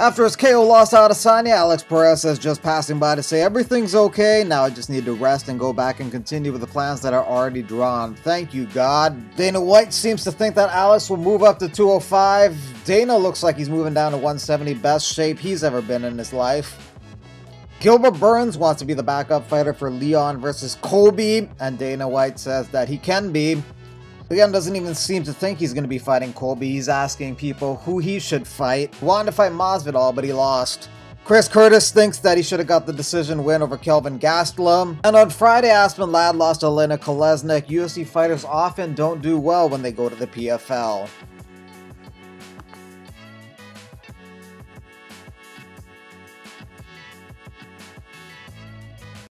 After his KO loss out of Adesanya, Alex Pereira says just passing by to say everything's okay, now I just need to rest and go back and continue with the plans that are already drawn. Thank you, God. Dana White seems to think that Alex will move up to 205. Dana looks like he's moving down to 170, best shape he's ever been in his life. Gilbert Burns wants to be the backup fighter for Leon versus Colby, and Dana White says that he can be. Leon doesn't even seem to think he's going to be fighting Colby. He's asking people who he should fight. He wanted to fight Masvidal, but he lost. Chris Curtis thinks that he should have got the decision win over Kelvin Gastelum. And on Friday, Aspen Ladd lost to Elena Kolesnik. UFC fighters often don't do well when they go to the PFL.